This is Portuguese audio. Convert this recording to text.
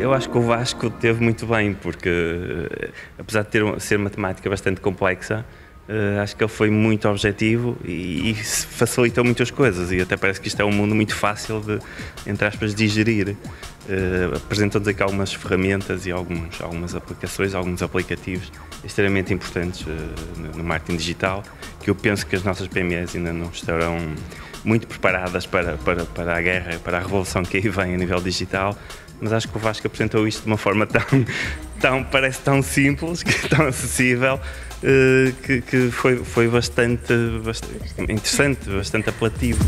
Eu acho que o Vasco teve muito bem, porque eh, apesar de ter, ser uma temática bastante complexa, Uh, acho que ele foi muito objetivo e, e, facilitou muitas coisas e até parece que isto é um mundo muito fácil de, entre aspas, digerir. Uh, Apresentou-nos aqui algumas ferramentas e alguns, algumas aplicações, alguns aplicativos extremamente importantes uh, no marketing digital que eu penso que as nossas PMEs ainda não estarão muito preparadas para, para, para a guerra, para a revolução que aí vem a nível digital, mas acho que o Vasco apresentou isto de uma forma tão, tão parece tão simples, tão acessível, uh, que, que foi, foi bastante, bastante interessante, bastante apelativo.